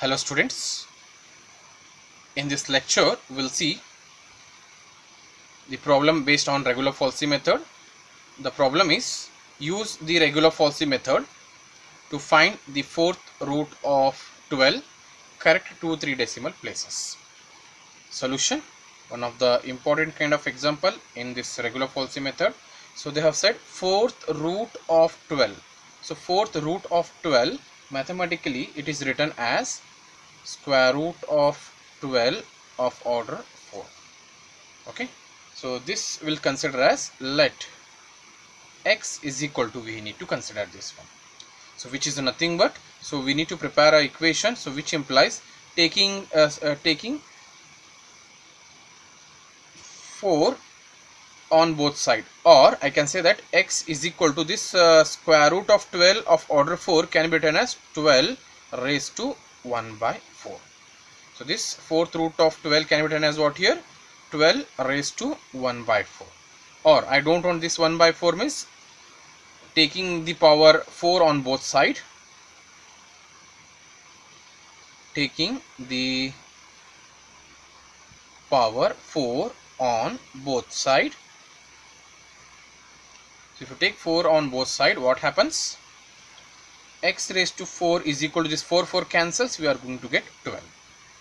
Hello students. In this lecture we'll see the problem based on regula falsi method. The problem is use the regula falsi method to find the fourth root of 12 correct 2 3 decimal places. Solution one of the important kind of example in this regula falsi method. So they have said fourth root of 12. So fourth root of 12 mathematically it is written as square root of 12 of order 4 okay? So this will consider as let. X is equal to we need to consider this one. So which is nothing but so we need to prepare our equation so which implies taking uh, uh, taking 4 on both side. Or I can say that x is equal to this uh, square root of 12 of order 4 can be written as 12 raised to 1 by 4. So this fourth root of 12 can be written as what here? 12 raised to 1 by 4 or I don't want this 1 by 4 means taking the power 4 on both side taking the power 4 on both side. So if you take 4 on both side what happens x raised to 4 is equal to this 4 4 cancels we are going to get 12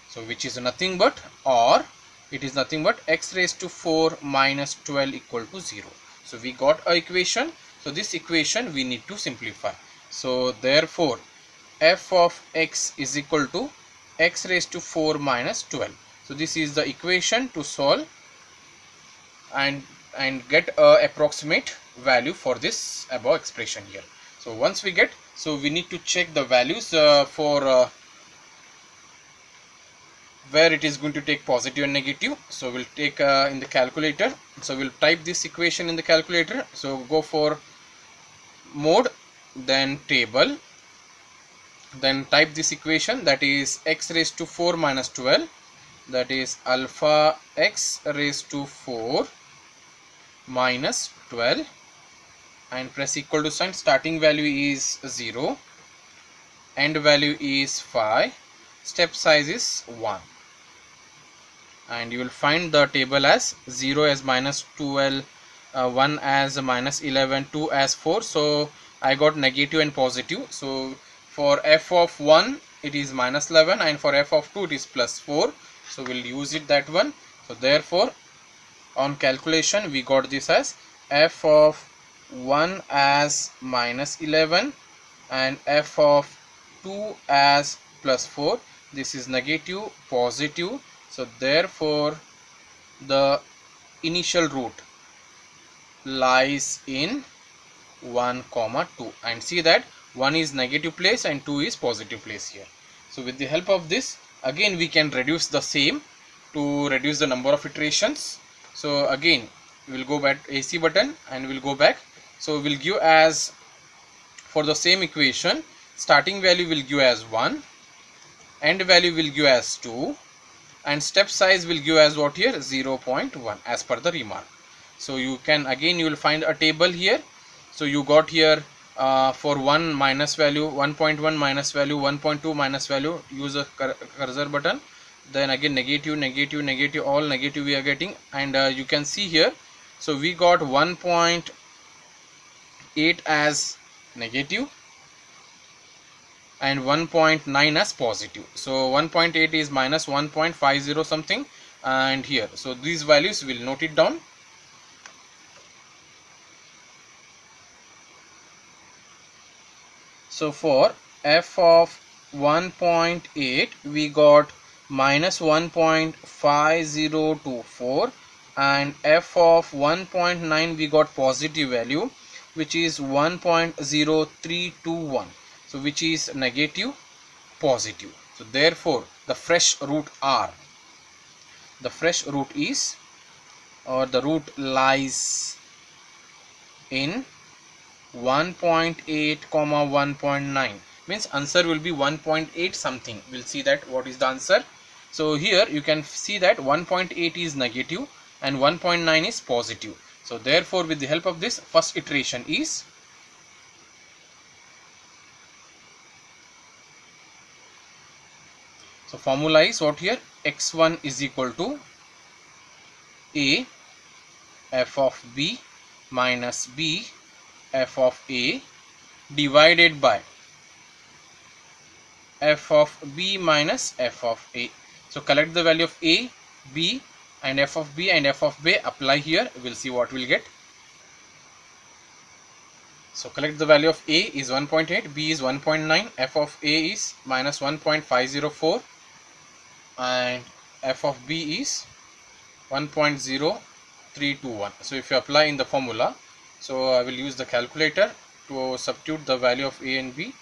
so which is nothing but or it is nothing but x raised to 4 minus 12 equal to 0 so we got a equation. So this equation we need to simplify. So therefore f of x is equal to x raised to 4 minus 12 so this is the equation to solve and and get a approximate value for this above expression here. So once we get so we need to check the values uh, for uh, where it is going to take positive and negative. So we'll take uh, in the calculator. So we'll type this equation in the calculator. So go for mode then table. Then type this equation that is x raised to 4 minus 12 that is alpha x raised to 4 minus 12 and press equal to sign. Starting value is 0 end value is 5 step size is 1 and you will find the table as 0 as minus 12 uh, 1 as minus 11 2 as 4 so I got negative and positive. So for f of 1 it is minus 11 and for f of 2 it is plus 4 so we'll use it that one. So therefore on calculation we got this as f of 1 as minus 11 and f of 2 as plus 4 this is negative positive. So therefore the initial root lies in 1 comma 2 and see that 1 is negative place and 2 is positive place here. So with the help of this again we can reduce the same to reduce the number of iterations. So again we'll go back AC button and we'll go back so we'll give as for the same equation starting value will give as 1 end value will give as 2 and step size will give as what here? 0.1 as per the remark. So you can again you will find a table here. So you got here uh, for 1 minus value 1.1 minus value 1.2 minus value use a cursor button. Then again negative negative negative all negative we are getting. And uh, you can see here so we got 1.8 as negative and 1.9 as positive. So 1.8 is minus 1.50 something and here. So these values will note it down. So for f of 1.8 we got minus 1.5024 and f of 1.9 we got positive value which is 1.0321 so which is negative positive. So therefore the fresh root r. The fresh root is or the root lies in 1.8 comma 1.9 means answer will be 1.8 something. We'll see that what is the answer. So here you can see that 1.8 is negative and 1.9 is positive so therefore with the help of this first iteration is so formula is what here? X1 is equal to a f of b minus b f of a divided by f of b minus f of a. So collect the value of a b and f of b and f of b apply here. We'll see what we'll get. So collect the value of a is 1.8 b is 1.9 f of a is minus 1.504 and f of b is 1.0321 so if you apply in the formula so I will use the calculator to substitute the value of a and b.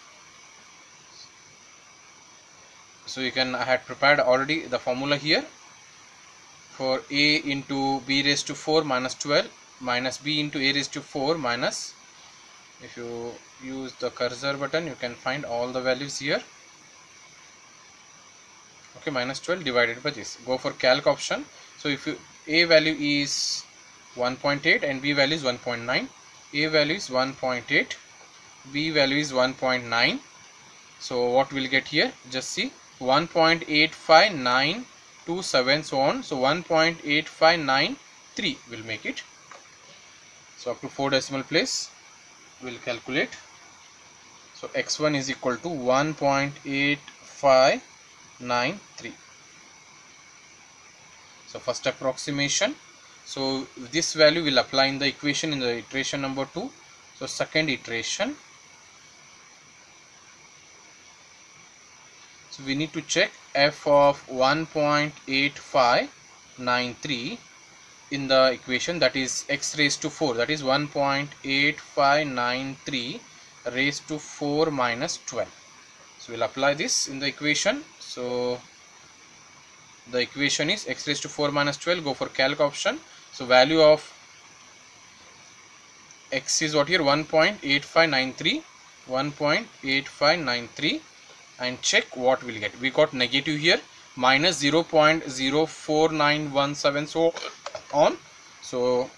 So you can I had prepared already the formula here for a into b raised to 4 minus 12 minus b into a raised to 4 minus if you use the cursor button you can find all the values here. Okay minus 12 divided by this. Go for calc option. So if you a value is 1.8 and b value is 1.9 a value is 1.8 b value is 1.9 so what we'll get here? Just see 1.85927 so on. So 1.8593 will make it. So up to 4 decimal place we'll calculate. So x1 is equal to 1.8593 so first approximation. So this value will apply in the equation in the iteration number 2 so second iteration so we need to check f of 1.8593 in the equation that is x raised to 4 that is 1.8593 raised to 4 minus 12 so we'll apply this in the equation. So the equation is x raised to 4 minus 12 go for calc option. So value of x is what here? 1.8593 1.8593 and check what we'll get. We got negative here minus 0.04917 so on. So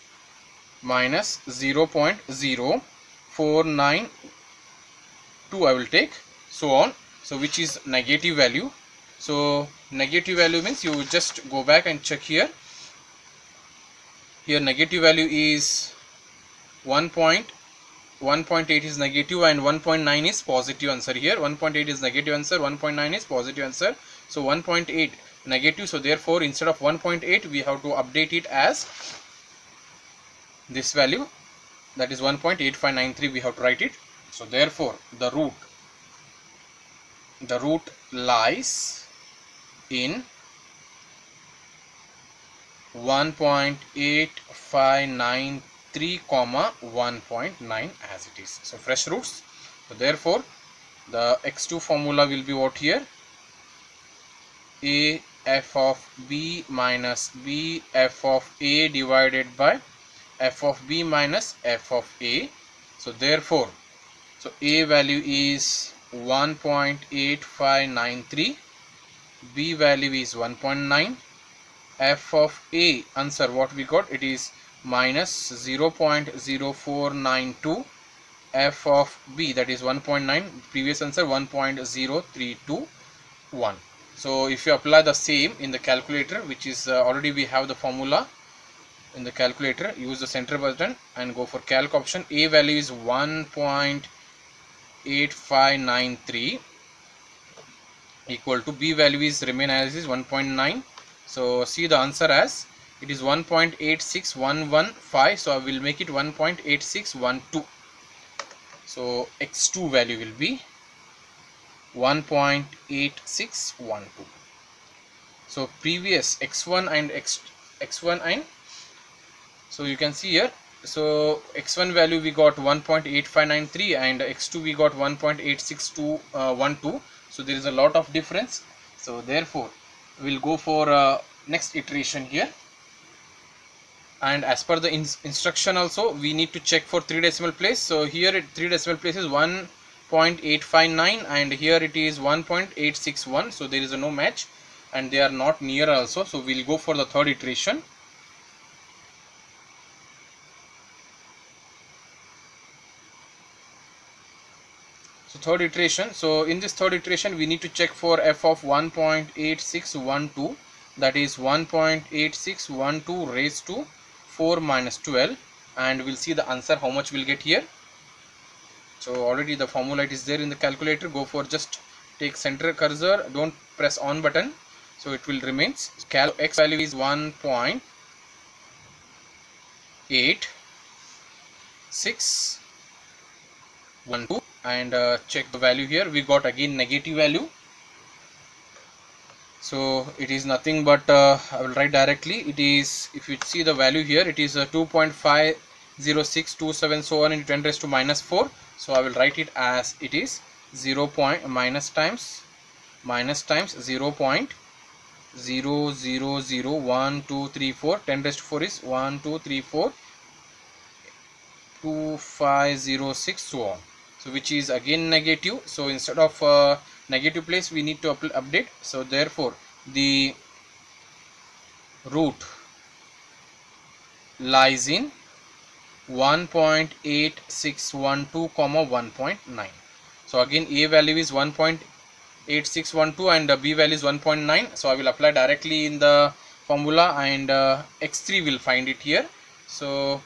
minus 0.0492 I will take. So on. So which is negative value. So negative value means you just go back and check here. Here negative value is 1. 1.8 is negative and 1.9 is positive answer here. 1.8 is negative answer 1.9 is positive answer. So 1.8 negative. So therefore instead of 1.8 we have to update it as this value. That is 1.8593 we have to write it. So therefore the root the root lies in 1.8593 3 comma 1.9 as it is. So fresh roots. So therefore the x2 formula will be what here? A f of b minus b f of a divided by f of b minus f of a. So therefore so a value is 1.8593 b value is 1.9 f of a answer what we got? It is minus 0.0492 f of b that is 1.9 previous answer 1.0321 so if you apply the same in the calculator which is uh, already we have the formula in the calculator use the center button and go for calc option. A value is 1.8593 equal to b value is remain as is 1.9 so see the answer as it is 1.86115 so I will make it 1.8612 so x2 value will be 1.8612 so previous x1 and x x1 and so you can see here so x1 value we got 1.8593 and x2 we got 1.86212 uh, so there is a lot of difference. So therefore we'll go for uh, next iteration here and as per the in instruction also we need to check for 3 decimal place. So here it 3 decimal place is 1.859 and here it is 1.861 so there is no match and they are not near also. So we'll go for the third iteration. So third iteration. So in this third iteration we need to check for f of 1.8612 that is 1.8612 raised to 4 minus 12 and we'll see the answer how much we'll get here. So already the formula is there in the calculator. Go for just take center cursor. Don't press on button so it will remains cal x value is 1.8612 and uh, check the value here. We got again negative value so it is nothing but uh, I will write directly. It is if you see the value here it is uh, 2.50627 so on into 10 raised to minus 4 so I will write it as it is 0 point minus times minus times 0 point 0 0 0 1 2 3 4 10 raised to 4 is 1 2 3 4 2 5 0 6 so on. So which is again negative. So instead of uh, negative place we need to up update. So therefore the root lies in 1.8612 comma 1.9 so again a value is 1.8612 and b value is 1.9 so i will apply directly in the formula and uh, x3 will find it here. So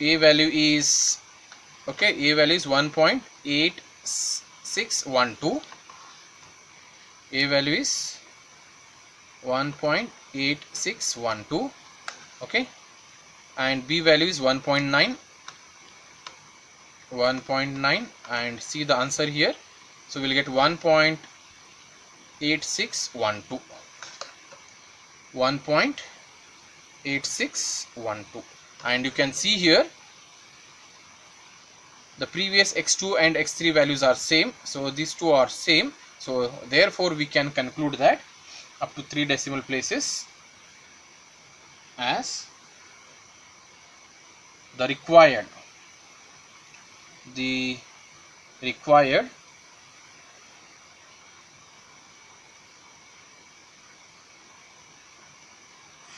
a value is okay a value is 1.8612 a value is 1.8612 okay? And b value is 1.9 1.9 and see the answer here. So we'll get 1.8612 1.8612 and you can see here the previous x2 and x3 values are same so these two are same. So therefore we can conclude that up to three decimal places as the required the required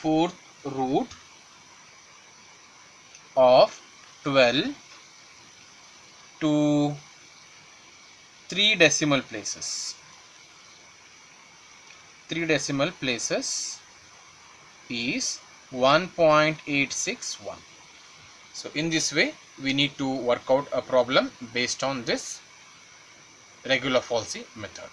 fourth root of 12 to 3 decimal places. 3 decimal places is 1.861 so in this way we need to work out a problem based on this regula falsi method